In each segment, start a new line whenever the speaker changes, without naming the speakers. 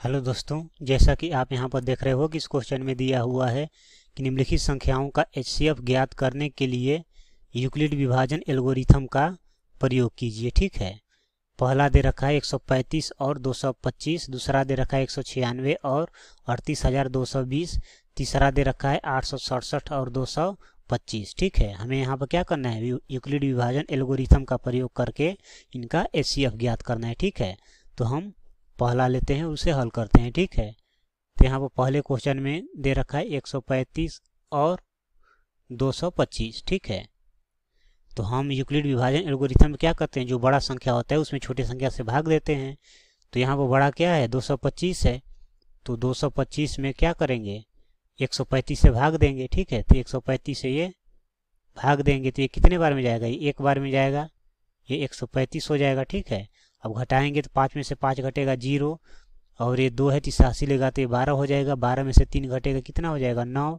Hello दोस्तों, जैसा कि आप यहाँ पर देख रहे हो कि इस क्वेश्चन में दिया हुआ है कि निम्नलिखित संख्याओं का एचसीएफ ज्ञात करने के लिए यूक्लिड विभाजन एल्गोरिथम का प्रयोग कीजिए, ठीक है? पहला दे रखा है 135 और 225 दूसरा दे रखा है एक सौ छियानवे और अड़तीस तीसरा दे रखा है आठ सौ सड़सठ और दो सौ पच्चीस, ठीक है? हमें यहाँ पर क्या करना है? यूक्लिड विभाजन एल्गोरिथम का प्रयोग करके इनका एचसीएफ ज्ञात करना है, ठीक है? तो हम पहला लेते हैं, उसे हल करते हैं, ठीक है? तो यहाँ पर पहले क्वेश्चन में दे रखा है 135 और 225 ठीक है? तो हम यूक्लिड विभाजन एल्गोरिथम क्या करते हैं? जो बड़ा संख्या होता है, उसमें छोटी संख्या से भाग देते हैं। तो यहाँ पर बड़ा क्या है? 225 है। तो 225 में क्या करेंगे? 135 से भाग देंगे, ठीक है? तो 135 से ये भाग देंगे तो ये कितने बार में जाएगा? ये एक बार में जाएगा, ये 135 हो जाएगा, ठीक है? अब घटाएँगे तो पाँच में से पाँच घटेगा ज़ीरो, और ये दो है तिसासी लेगा तो ये बारह हो जाएगा, बारह में से तीन घटेगा, कितना हो जाएगा? नौ।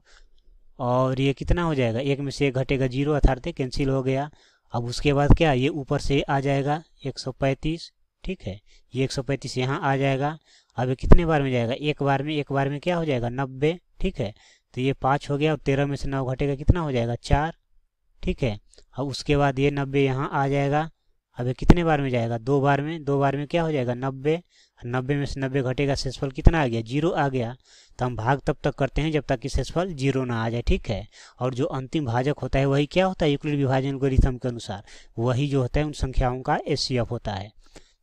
और ये कितना हो जाएगा? एक में से एक घटेगा ज़ीरो, अर्थात कैंसिल हो गया। अब उसके बाद क्या? ये ऊपर से आ जाएगा, एक सौ पैंतीस, ठीक है? ये एक सौ पैंतीस यहाँ आ जाएगा। अब ये कितने बार में जाएगा? एक बार में, एक बार में क्या हो जाएगा? नब्बे, ठीक है? तो ये पाँच हो गया, और तेरह में से नौ घटेगा, कितना हो जाएगा? चार, ठीक है? अब उसके बाद ये नब्बे यहाँ आ जाएगा। अब ये कितने बार में जाएगा? दो बार में? दो बार में क्या हो जाएगा? नब्बे। नब्बे में से नब्बे घटेगा, शेषफल कितना आ गया? ज़ीरो आ गया। तो हम भाग तब तक करते हैं जब तक कि शेषफल ज़ीरो ना आ जाए, ठीक है? और जो अंतिम भाजक होता है, वही क्या होता है? यूक्लिड विभाजन रिथम के अनुसार। वही जो होता है, उन संख्याओं का एस होता है।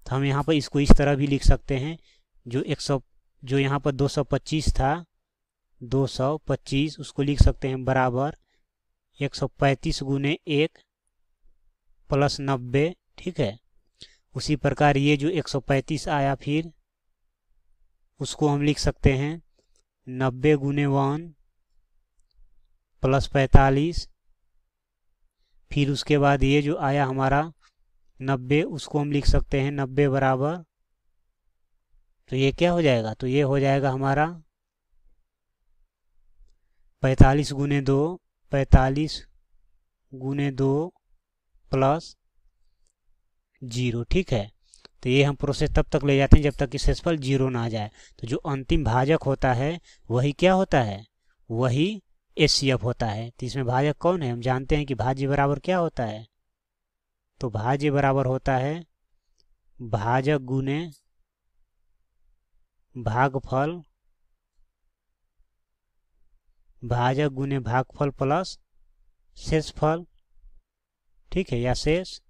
तो हम यहाँ पर इसको इस तरह भी लिख सकते हैं। जो एक सौ, जो यहाँ पर दो सौ पच्चीस था, दो सौ पच्चीस, उसको लिख सकते हैं बराबर। एक सौ पैंतीस गुने एक, प्लस नब्बे। ठीक है? उसी प्रकार ये जो 135 आया फिर, उसको हम लिख सकते हैं नब्बे गुने वन प्लस पैंतालीस। फिर उसके बाद ये जो आया हमारा नब्बे, उसको हम लिख सकते हैं नब्बे बराबर। तो ये क्या हो जाएगा? तो ये हो जाएगा हमारा पैतालीस गुने दो, पैतालीस गुने दो प्लस ज़ीरो, ठीक है? तो ये हम प्रोसेस तब तक ले जाते हैं जब तक कि शेषफल ज़ीरो ना आ जाए। तो जो अंतिम भाजक होता है, वही क्या होता है? वही एस होता है। तो इसमें भाजक कौन है? हम जानते हैं कि भाज्य बराबर क्या होता है? तो भाज्य बराबर होता है भाजक गुने भागफल, भाजक गुने भागफल प्लस शेषफल, ठीक है, या शेष।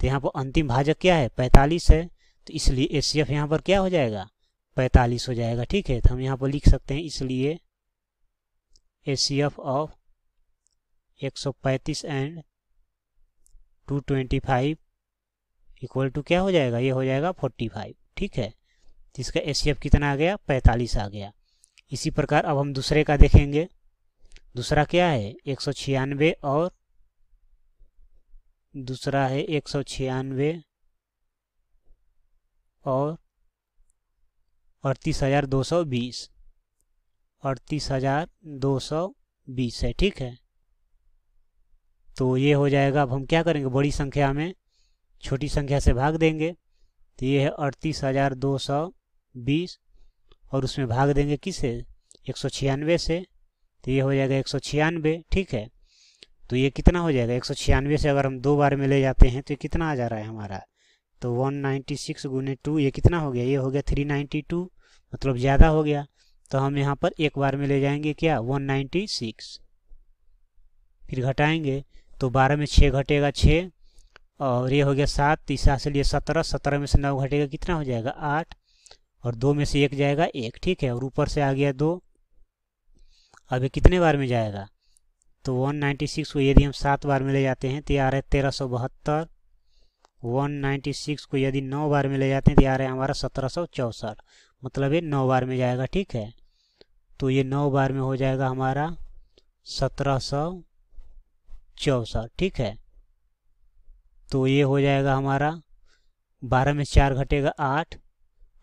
तो यहाँ पर अंतिम भाजक क्या है? पैंतालीस है। तो इसलिए एच सी एफ़ यहाँ पर क्या हो जाएगा? पैंतालीस हो जाएगा, ठीक है? तो हम यहाँ पर लिख सकते हैं, इसलिए एच सी एफ़ ऑफ़ एक सौ पैंतीस and two twenty five equal to क्या हो जाएगा? ये हो जाएगा फोर्टी फाइव ठीक है? इसका एच सी एफ़ कितना आ गया? पैंतालीस आ गया। इसी प्रकार अब हम दूसरे का देखेंगे। दूसरा क्या है? एक सौ छियानवे और दूसरा है एक सौ छियानवे और अड़तीस हज़ार दो सौ बीस। अड़तीस हज़ार दो सौ बीस है, ठीक है? तो ये हो जाएगा, अब हम क्या करेंगे? बड़ी संख्या में छोटी संख्या से भाग देंगे। तो ये है अड़तीस हज़ार दो सौ बीस और उसमें भाग देंगे किसे? एक सौ छियानवे से। तो ये हो जाएगा एक सौ छियानवे, ठीक है? तो ये कितना हो जाएगा? एक सौ छियानवे से अगर हम दो बार में ले जाते हैं तो ये कितना आ जा रहा है हमारा? तो वन नाइन्टी सिक्स गुने टू ये कितना हो गया? ये हो गया थ्री नाइन्टी टू मतलब ज़्यादा हो गया। तो हम यहाँ पर एक बार में ले जाएँगे क्या? वन नाइन्टी सिक्स फिर घटाएँगे तो बारह में छः घटेगा छः और ये हो गया सात, तीसरा से लिए सत्रह सत्रह में से नौ घटेगा, कितना हो जाएगा? आठ, और दो में से एक जाएगा एक, ठीक है? और ऊपर से आ गया दो। अभी कितने बार में जाएगा? तो 196 को यदि हम सात बार में ले जाते हैं तो आ रहा है तेरह सौ बहत्तर। वन को यदि नौ बार में ले जाते हैं तो आ रहा है हमारा सत्रह सौ चौंसठ। मतलब ये नौ बार में जाएगा, ठीक है? तो ये नौ बार में हो जाएगा हमारा सत्रह सौ चौंसठ, ठीक है? तो ये हो जाएगा हमारा बारह में चार घटेगा आठ,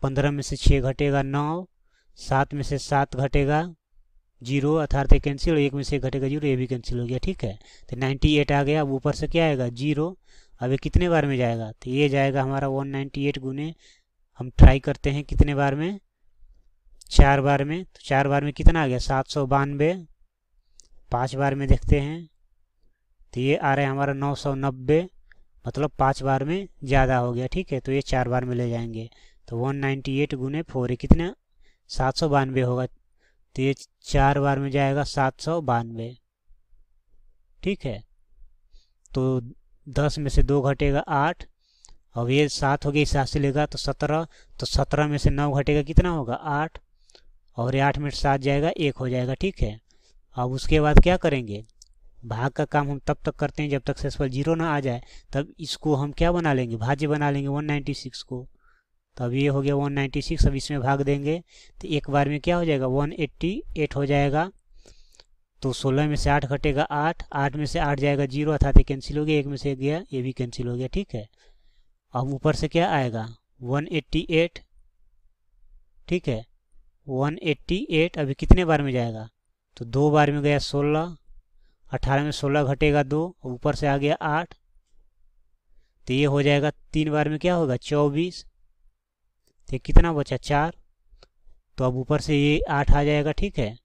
पंद्रह में से छः घटेगा नौ, सात में से सात घटेगा ज़ीरो अर्थात कैंसिल एक में से घटेगा ज़ीरो, ये भी कैंसिल हो गया, ठीक है? तो नाइन्टी एट आ गया, अब ऊपर से क्या आएगा? ज़ीरो। अब ये कितने बार में जाएगा? तो ये जाएगा हमारा वन नाइन्टी एट गुने, हम ट्राई करते हैं कितने बार में? चार बार में। तो चार बार में कितना आ गया? सात सौ बानवे। पाँच बार में देखते हैं। तो ये आ रहा है हमारा नौ सौ नब्बे। मतलब पाँच बार में ज़्यादा हो गया, ठीक है? तो ये चार बार में ले जाएँगे। तो वन नाइन्टी एट गुने फोर कितना? सात सौ बानवे होगा। तो ये चार बार में जाएगा सात सौ बानवे। ठीक है? तो दस में से दो घटेगा आठ अब ये सात हो गया हिसाब से लेगा तो सत्रह तो सत्रह में से नौ घटेगा कितना होगा? आठ, और ये आठ में सात जाएगा, एक हो जाएगा। ठीक है? अब उसके बाद क्या करेंगे? भाग का काम हम तब तक करते हैं जब तक सेसफल ज़ीरो ना आ जाए, तब इसको हम क्या बना लेंगे? भाज्य बना लेंगे 196 को। तो अब ये हो गया 196 अब इसमें भाग देंगे। तो एक बार में क्या हो जाएगा? 188 हो जाएगा। तो 16 में से 8 घटेगा 8 8 में से 8 जाएगा ज़ीरो, अर्थात कैंसिल हो गया, एक में से एक गया, ये भी कैंसिल हो गया, ठीक है? अब ऊपर से क्या आएगा? 188 ठीक है? 188 अभी कितने बार में जाएगा? तो दो बार में गया 16 18 में 16 घटेगा दो, ऊपर से आ गया आठ। तो ये हो जाएगा, तीन बार में क्या होगा? 24 ये कितना बचा? चार। तो अब ऊपर से ये आठ आ जाएगा, ठीक है?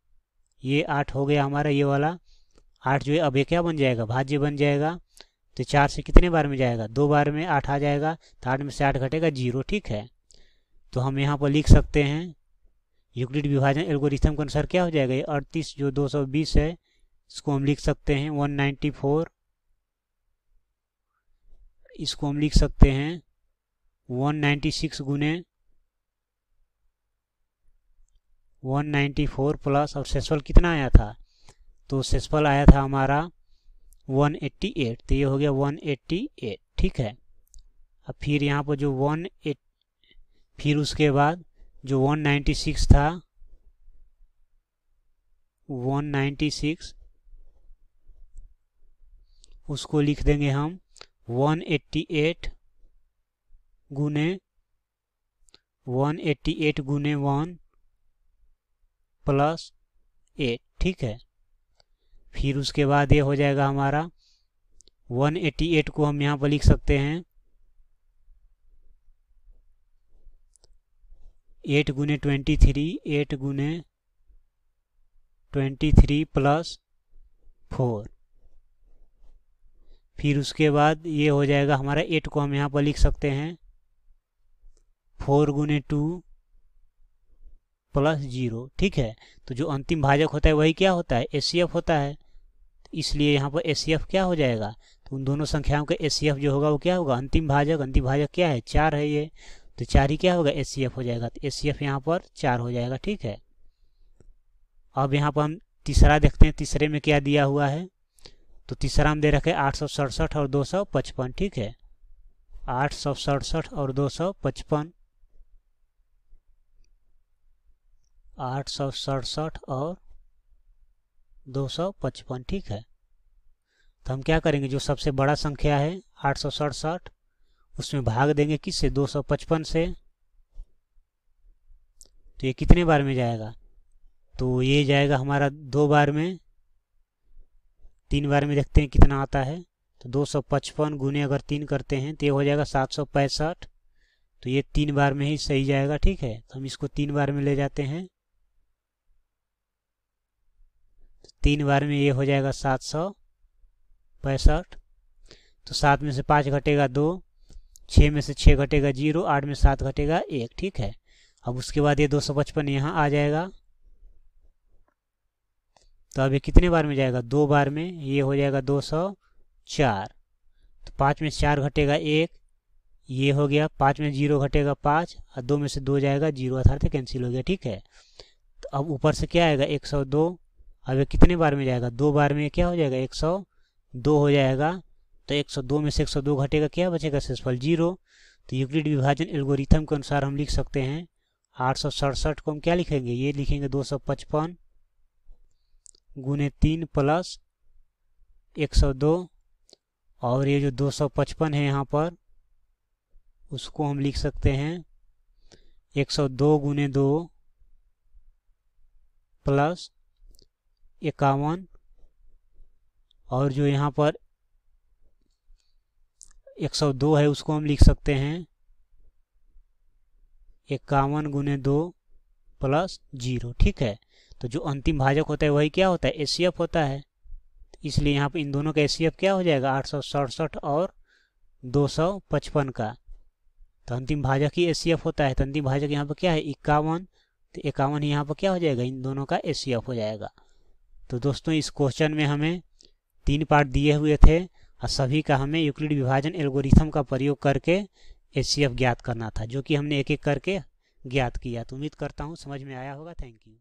ये आठ हो गया हमारा, ये वाला। आठ जो है, अब ये क्या बन जाएगा? भाज्य बन जाएगा। तो चार से कितने बार में जाएगा? दो बार में आठ आ जाएगा। तो आठ में से आठ घटेगा ज़ीरो, ठीक है? तो हम यहाँ पर लिख सकते हैं, यूक्लिड विभाजन एल्गोरिथम के अनुसार क्या हो जाएगा? ये अड़तीस जो दो सौ बीस है, इसको हम लिख सकते हैं, वन नाइन्टी फोर। इसको हम लिख सकते हैं, वन नाइन्टी सिक्स गुने 194 प्लस और सेसफल कितना आया था? तो सेसफल आया था हमारा 188 तो ये हो गया 188 ठीक है? अब फिर यहाँ पर जो 18 फिर उसके बाद जो 196 था 196 उसको लिख देंगे हम 188 गुने 188 गुने वन प्लस एट ठीक है। फिर उसके बाद ये हो जाएगा हमारा 188 को हम यहाँ पर लिख सकते हैं। एट गुने ट्वेंटी थ्री, एट गुने ट्वेंटी थ्री प्लस फोर। फिर उसके बाद ये हो जाएगा हमारा एट को हम यहाँ पर लिख सकते हैं। फोर गुने टू प्लस ज़ीरो, ठीक है? तो जो अंतिम भाजक होता है वही क्या होता है? एस होता है। इसलिए यहाँ पर एस क्या हो जाएगा? तो उन दोनों संख्याओं का एस जो होगा वो क्या होगा? अंतिम भाजक। अंतिम भाजक क्या है? चार है ये। तो चार ही क्या होगा? एस हो जाएगा। तो एस यहाँ पर चार हो जाएगा, ठीक है? अब यहाँ पर हम तीसरा देखते हैं। तीसरे में क्या दिया हुआ है? तो तीसरा हम दे रखे आठ सौ सड़सठ और दो सौ पचपन, ठीक है? आठ सौ सड़सठ और दो सौ पचपन। आठ सौ सड़सठ और दो सौ पचपन, ठीक है? तो हम क्या करेंगे? जो सबसे बड़ा संख्या है, आठ सौ सड़सठ, उसमें भाग देंगे किससे? 255 से तो ये कितने बार में जाएगा? तो ये जाएगा हमारा दो बार में। तीन बार में देखते हैं कितना आता है। तो 255 गुने अगर तीन करते हैं तो ये हो जाएगा सात सौ पैंसठ। तो ये तीन बार में ही सही जाएगा, ठीक है? तो हम इसको तीन बार में ले जाते हैं। तीन बार में ये हो जाएगा सात सौ पैंसठ। तो सात में से पाँच घटेगा दो छः में से छः घटेगा ज़ीरो, आठ में सात घटेगा एक, ठीक है? अब उसके बाद ये दो सौ पचपन यहाँ आ जाएगा। तो अब ये कितने बार में जाएगा? दो बार में ये हो जाएगा दो सौ चार। तो पाँच में चार घटेगा एक, ये हो गया पाँच में ज़ीरो घटेगा पाँच, और दो में से दो जाएगा ज़ीरो। अर्थात कैंसिल हो गया, ठीक है? तो अब ऊपर से क्या आएगा? एक सौ दो अब ये कितने बार में जाएगा? दो बार में क्या हो जाएगा? एक सौ दो हो जाएगा। तो 102 में से 102 घटेगा क्या? बचेगा शेषफल ज़ीरो। तो यूक्लिड विभाजन एल्गोरिथम के अनुसार हम लिख सकते हैं, आठ सौ सड़सठ को हम क्या लिखेंगे? ये लिखेंगे दो सौ पचपन गुने तीन प्लस एक सौ दो। और ये जो दो सौ पचपन है यहाँ पर, उसको हम लिख सकते हैं, एक सौ दो गुने दो प्लस इक्यावन, और जो यहाँ पर 102 है, उसको हम लिख सकते हैं। इक्यावन गुने दो प्लस ज़ीरो, ठीक है? तो जो अंतिम भाजक होता है, वही क्या होता है? एस होता है। इसलिए यहाँ पर इन दोनों का एस क्या हो जाएगा? आठ सौ सड़सठ और दो सौ पचपन का। तो अंतिम भाजक ही एस होता है। तो अंतिम भाजक यहाँ पर क्या है? इक्यावन। तो इक्यावन यहाँ पर क्या हो जाएगा? इन दोनों का एस हो जाएगा। तो दोस्तों, इस क्वेश्चन में हमें तीन पार्ट दिए हुए थे और सभी का हमें यूक्लिड विभाजन एल्गोरिथम का प्रयोग करके एचसीएफ ज्ञात करना था, जो कि हमने एक एक करके ज्ञात किया। तो उम्मीद करता हूँ, समझ में आया होगा। Thank you